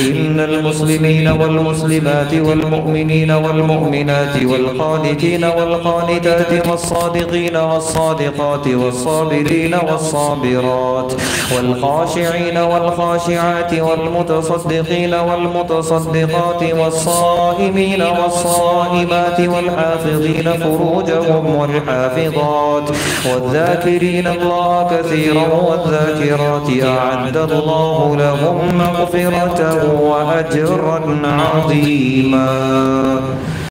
إن المسلمين والمسلمات والمؤمنين والمؤمنات والقانتين والقانتات والصادقين والصادقات والصابرين والصابرات والخاشعين والخاشعات والمتصدقين والمتصدقات والصائمين والصائمات والحافظين فروجهم والحافظات والذاكرين الله كثيرا والذاكرات أعد الله لهم مغفرة وأجرا عظيما.